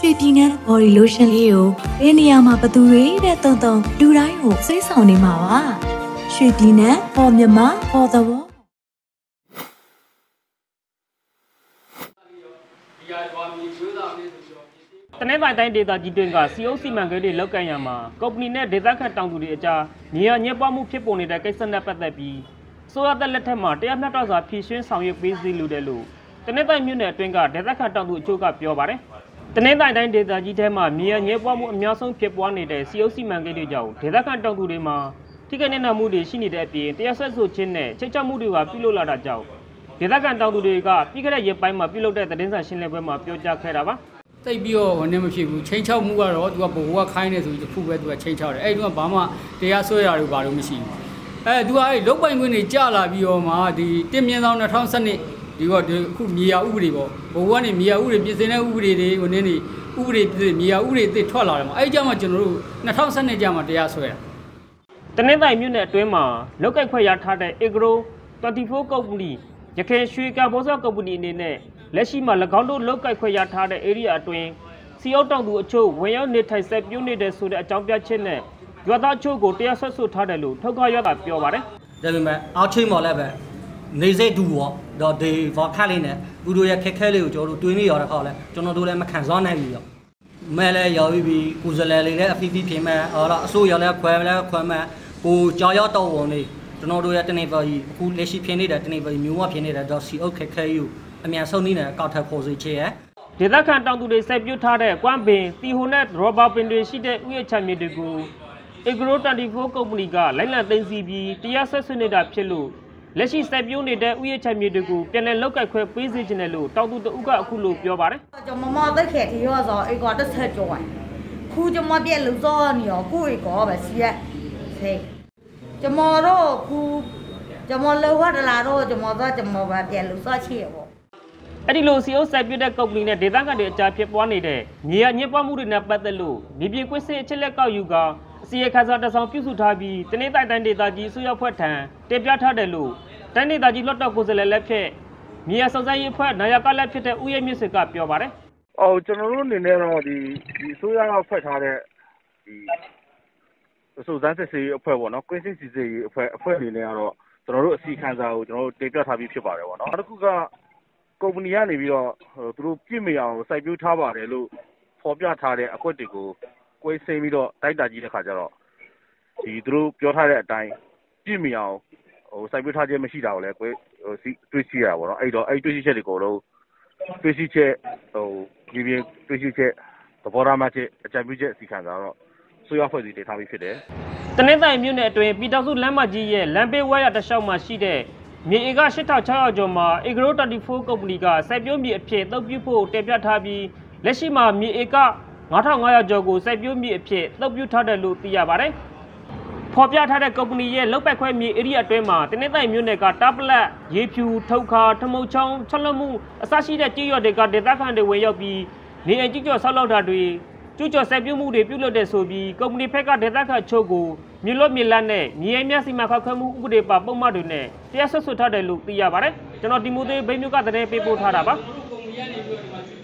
ရွှေပြည်နန်း body lotion လေးကိုဘယ်နေရာမှာဘသူတွေတဲ့တုံတုံလူတိုင်းကိုစိတ်ဆောင်နေမှာပါရွှေပြည်နန်း for မြန်မာ for the world တနင်္သာရီတိုင်းဒေသကြီးတွင်က COC မှန်ကလေးလောက်ကန်ရမှာကုမ္ပဏီနဲ့ဒေသခံတောင်သူတွေအကြားနေရညစ်ပွားမှုဖြစ်ပေါ်နေတဲ့ကိစ္စနဲ့ပတ်သက်ပြီးဆိုရတဲ့လက်ထက်မှာတရားမျှတစွာဖြည့်ရှင်းဆောင်ရွက်ပေးစီလိုတယ်လို့တနင်္သာရီမြို့နယ်အတွင်းကဒေသခံတောင်သူအချို့ကပြောပါတယ်။ တနင်္သာရီတိုင်းဒေသကြီးထဲမှာမြေရညစ်ပွားမှုအများဆုံးဖြစ်ပွားနေတဲ့ COC မှန်ကလေးကြောင့်ဒေသခံတောင်သူတွေမှာထိခိုက်နေမှုတွေရှိနေတဲ့အပြင်တရားဆက်ဆိုခြင်းနဲ့ချိတ်ချက်မှုတွေကပြုလုပ်လာတာကြောင့်ဒေသခံတောင်သူတွေကပြီးခဲ့တဲ့ရက်ပိုင်းမှာပြုလုပ်တဲ့သတင်းစာရှင်းလင်းပွဲမှာပြောကြားခဲ့တာပါ။တိတ်ပြီးတော့ဟိုနဲ့မဖြစ်ဘူးချိန်ချောက်မှုကတော့သူကဘိုးကခိုင်းနေဆိုပြီးတစ်ခုပဲသူကချိန်ချောက်တယ်အဲ့ဒီကဘာမှတရားစွဲတာတွေဘာလို့မရှိဘူးအဲသူကအဲ့လုတ်ပိုင်ခွင့်တွေကြာလာပြီးတော့မှဒီတင်မြင့်ဆောင်2012 ဒီကဒီအခုမြေယာဥပဒေပေါ့ဘိုးကနေမြေယာဥပဒေပြင်ဆင်တဲ့ဥပဒေတွေဟိုနည်းနေဥပဒေပြင်မြေယာဥပဒေသစ်ထွက်လာတယ်မှာအဲ့ဒီကြမှာကျွန်တော်တို့2012ကြမှာတရားစွဲတာတနင်္သာရီမြို့နယ်အတွင်းမှာလောက်ကိုက်ခွဲရထားတဲ့ Agro 24ကုမ္ပဏီရခိုင်ရွှေကဘောဆော့ကုမ္ပဏီအနေနဲ့လက်ရှိမှာ၎င်းတို့လောက်ကိုက်ခွဲရထားတဲ့ area အတွင်းစီအောက်တောင်သူအချို့ဝင်ရောက်နေထိုင်ဆက်ပြုတ်နေတဲ့ဆိုတဲ့အကြောင်းပြချက်နဲ့ရွာသားအချို့ကိုတရားစွဲဆိုထားတယ်လို့ထုတ်ခါရွာကပြောပါတယ်ဒါပေမဲ့အောက်ချိန်မှာလည်းပဲ နေစိတ်ဒူရောတော့ဒီဗော်ခက်လေးနဲ့ဘူးတို့ရဲ့ခက်ခဲလေးကိုကျွန်တော်တို့တွေးမိရတဲ့ခါလဲကျွန်တော်တို့လည်းမခံစားနိုင်ဘူးရောမဲလဲရောက်ပြီးကိုယ်စလဲလေးလည်းအဖီဖီပြင်မဲ့အော်တော့အစိုးရလည်းခွဲလည်းခွဲမဲ့ကိုကြောင်ရောက်တော့ဝင်နေကျွန်တော်တို့ရဲ့တနေပါကြီးအခုလက်ရှိဖြစ်နေတဲ့တနေပါကြီးမျိုးဝဖြစ်နေတဲ့တော့စီအုပ်ခက်ခဲယူအမြန်ဆုံးနည်းနဲ့ကောက်ထပ်ဖို့စေချေရဲ့ဒေသခံတောင်သူတွေစိုက်ပျိုးထားတဲ့ကွမ်းပင်တီဟိုနဲ့ရောဘာပင်တွေရှိတဲ့ဥယျာဉ်ချမြေတွေကို Agro 24ကုမ္ပဏီကလိုက်လံသိမ်းဆည်းပြီးတရားဆက်ဆွနေတာဖြစ်လို့ လက်ရှိစိုက်ပျိုးနေတဲ့ဥယျာဉ်ချမြေတွေကိုပြန်လည်လောက်ကိုက်ခွဲပေးစေချင်တယ်လို့တောင်သူတဦးကအခုလိုပြောပါတယ်ကျွန်မမတက်ခဲ့တီရောဆိုအိကောတစ်ဆက်ကြောင်းခုကျွန်မပြက်လို့စောနေရောကိုအိကောပဲစီရက်ဟေးကျွန်မတော့ခုကျွန်မလောရတလာတော့ကျွန်မတော့ကျွန်မပဲပြက်လို့စောချီရပေါ့အဲ့ဒီလိုစီအိုစိုက်ပျိုးတဲ့ကုမ္ပဏီနဲ့ဒေသခံတွေအကြားဖြစ်ပွားနေတဲ့မြေရညစ်ပွားမှုတွေနဲ့ပတ်သက်လို့မြေပြင်ကွင်းစစ်အချက်လက်ကောက်ယူကအစီအခါစားတစ်ဆောင်ပြုစုထားပြီးတနေ့တိုင်းတိုင်းဒေသကြီးစုရောက်ဖွဲ့ထံတင်ပြထားတယ်လို့ တိုင်းဒေသကြီးလွှတ်တော်ကိုယ်စားလှယ်လက်ဖြင့်မြေရစုံစမ်းရေးဖွဲ့နာယကလက်ဖြစ်တဲ့ဦးရဲမြင့်စစ်ကပြောပါတယ်။အော်ကျွန်တော်တို့အနေနဲ့တော့ဒီဒီအစိုးရကဖွဲ့ထားတဲ့ဒီအစိုးရစစ်စေးအဖွဲ့ပေါ့နော်။ကွင်းစစ်စီစေးအဖွဲ့အဖွဲ့အနေနဲ့ကတော့ကျွန်တော်တို့အစီခံစာကိုကျွန်တော်တို့တင်ပြထားပြီးဖြစ်ပါတယ်ပေါ့နော်။နောက်တစ်ခုကကုမ္ပဏီကနေပြီးတော့သူတို့ပြစ်မရအောင်စိုက်ပျိုးထားပါတယ်လို့ဖော်ပြထားတဲ့အကွက်တွေကိုကွင်းစိမ်းပြီးတော့တိုက်တာကြီးတဲ့ခါကျတော့ဒီသူတို့ပြောထားတဲ့အတိုင်းပြစ်မရအောင်ဟို စိုက်ပျိုးထားခြင်းမရှိတာကိုလည်းကွင်းဟိုတွေ့ရှိရတာပေါ့နော်။အဲ့တော့အဲ့တွေ့ရှိချက်တွေကိုတော့တွေ့ရှိချက်ဟိုဒီပြင်တွေ့ရှိချက်သဘောထားမှချက်အကြံပြုချက်စီခံတာတော့ဆွေးရဖွဲ့စီတင်ထားပြီးဖြစ်တယ်တနင်္သာရီမြို့နယ်အတွင်းပြည်တော်စုလမ်းမကြီးရဲ့လမ်းဘေးဝဲရတစ်လျှောက်မှာရှိတဲ့မြေဧက8600ကျော်မှာ Agro 24ကုမ္ပဏီကစိုက်ပျိုးမြေအဖြစ်တုပ်ပြဖို့တင်ပြထားပြီးလက်ရှိမှာမြေဧက9500ကျော်ကိုစိုက်ပျိုးမြေအဖြစ်တုပ်ပြထားတယ်လို့သိရပါတယ်။ ဖော်ပြထားတဲ့ကုမ္ပဏီရဲ့လုတ်ပတ်ခွဲမြေဧရိယာအတွင်းမှာတင်းတိုင်းမြို့နယ်ကတာပလက်ရေဖြူထုတ်ခါထမုတ်ချောင်းချက်လက်မှုအစရှိတဲ့ကြေးရွာတွေကဒေသခံတွေဝင်ရောက်ပြီးနေအိမ်ကြီးကျော်ဆောက်လုပ်တာတွေကျူးကျော်ဆက်ပြုမှုတွေပြုလုပ်တဲ့ဆိုပြီးကုမ္ပဏီဖက်ကဒေသခံချုပ်ကိုမြေလွတ်မြေလတ်နဲ့မြေအိမ်များစီမံခန့်ခွဲမှုဥပဒေပါပုံမှန်တွေနဲ့တရားစွဲဆိုထားတယ်လို့သိရပါတယ်။ကျွန်တော်ဒီမိုသေးဘိန်းမျိုးကတည်းကပေးပို့ထားတာပါ။